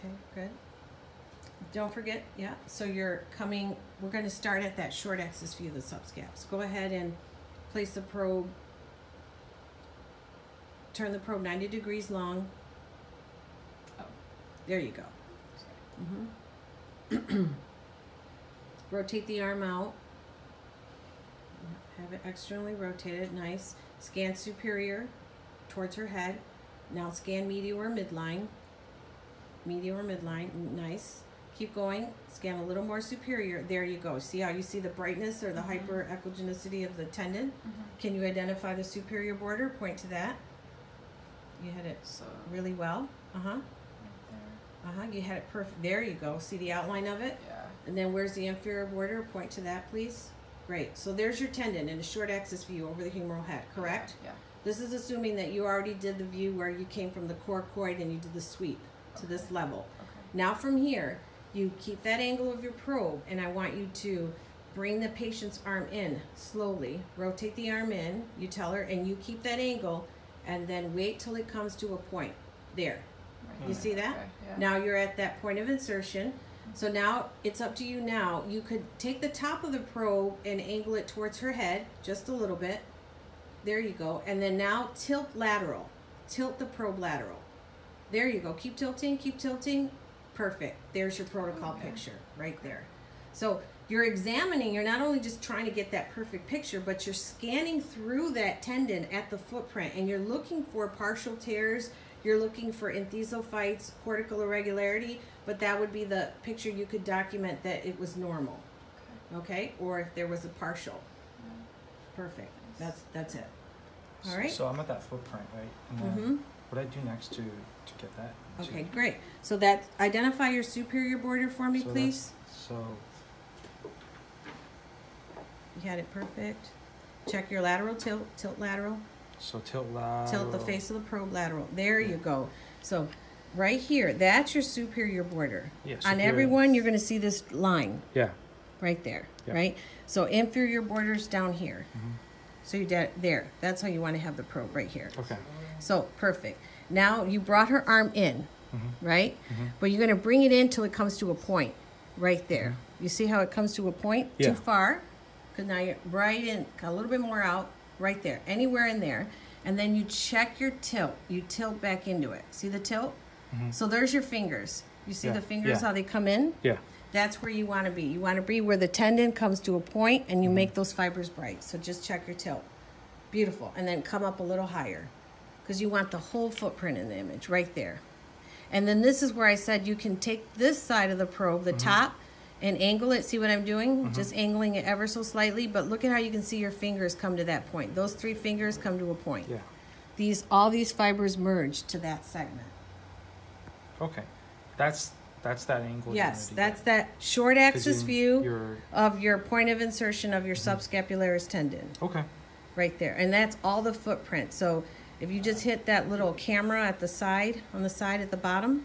Okay, good. Don't forget, yeah, so you're coming, we're gonna start at that short axis view of the subscaps. Go ahead and place the probe. Turn the probe ninety degrees long. Oh. There you go. Mm-hmm. Rotate the arm out. Have it externally rotated, nice. Scan superior towards her head. Now scan medial or midline. Medial or midline, nice. Keep going. Scan a little more superior. There you go. See how you see the brightness or the Mhm. hyperechogenicity of the tendon? Mhm. Can you identify the superior border? Point to that. You had it So really well. Uh huh. right Uh huh. You had it perfect. There you go. See the outline of it? Yeah. And then where's the inferior border? Point to that, please. Great. So there's your tendon in a short axis view over the humeral head, correct? Yeah. This is assuming that you already did the view where you came from the coracoid and you did the sweep to this level. Okay. Now from here, you keep that angle of your probe and I want you to bring the patient's arm in slowly. Rotate the arm in, you tell her, and you keep that angle and then wait till it comes to a point. There. Right You see that? Okay. Yeah. Now you're at that point of insertion. So now it's up to you now. You could take the top of the probe and angle it towards her head just a little bit. There you go. And then now tilt lateral. Tilt the probe lateral. There you go. Keep tilting, keep tilting. Perfect. There's your protocol Okay. picture right there. So you're examining, you're not only just trying to get that perfect picture, but you're scanning through that tendon at the footprint and you're looking for partial tears, you're looking for enthesophytes, cortical irregularity, but that would be the picture you could document that it was normal, Okay. okay? Or if there was a partial. Yeah. Perfect. That's that's it. All So- right. So I'm at that footprint, right? And Mm-hmm. What do I do next to to get that? to- Okay, great. So that identify your superior border for me, so please. So You had it perfect. Check your lateral tilt, tilt lateral. so tilt lateral. Tilt the face of the probe lateral. There you go. So right here, that's your superior border. Yeah, On superior. every one, you're going to see this line Yeah. right there, Yeah. right? So inferior border's down here. Mhm. So you de- there. That's how you want to have the probe right here. Okay. So perfect. Now you brought her arm in, Mhm. right? Mhm. But you're going to bring it in till it comes to a point, right there. You see how it comes to a point? Mm-hmm. Yeah. Too far, because now you're right in, a little bit more out, right there, anywhere in there, and then you check your tilt. You tilt back into it. See the tilt? Mm-hmm. So there's your fingers. You see Yeah, the fingers yeah. how they come in? Yeah. That's where you want to be. You want to be where the tendon comes to a point and you Mm-hmm. make those fibers bright. So just check your tilt. Beautiful. And then come up a little higher because you want the whole footprint in the image right there. And then this is where I said you can take this side of the probe, Mm-hmm. the top, and angle it. See what I'm doing? Just angling it ever so slightly. But look at how you can see your fingers come to that point. Those three fingers come to a point. Yeah. These all these fibers merge to that segment. Okay. That's that's that angle. Yes, that's that short axis you- view of your point of insertion of your Mm-hmm. subscapularis tendon okay. right there and that's all the footprint so if you just hit that little camera at the side on the side at the bottom.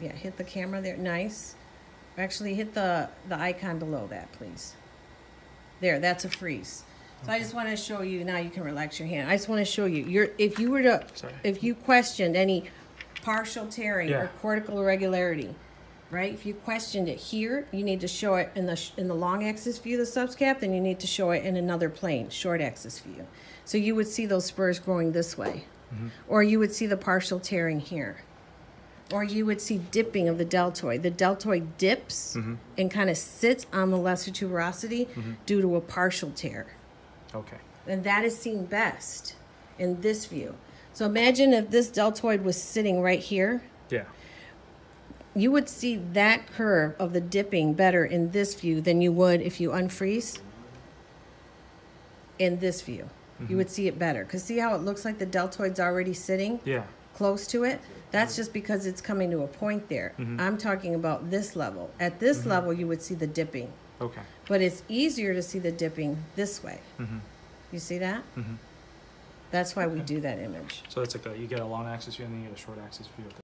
Yeah hit the camera there. Nice. Actually hit the the icon below that please. There that's a freeze. So i just want to show you now you can relax your hand. I just want to show you you're if you were to Sorry. if you questioned any partial tearing Yeah. or cortical irregularity right if you questioned it here you need to show it in the sh- in the long axis view of the subscap then you need to show it in another plane short axis view so you would see those spurs growing this way Mm-hmm. or you would see the partial tearing here or you would see dipping of the deltoid the deltoid dips Mhm. and kind of sits on the lesser tuberosity Mm-hmm. due to a partial tear Okay. and that is seen best in this view. So imagine if this deltoid was sitting right here, Yeah. You would see that curve of the dipping better in this view than you would if you unfreeze in this view. You would mm-hmm. see it better because see how it looks like the deltoid's already sitting Yeah. close to it? That's just because it's coming to a point there. Mm-hmm. I'm talking about this level. At this mm-hmm. level, you would see the dipping, Okay. but it's easier to see the dipping this way. Mm-hmm. You see that? That's why we do that image. So it's like a, you get a long axis view and then you get a short axis view. of the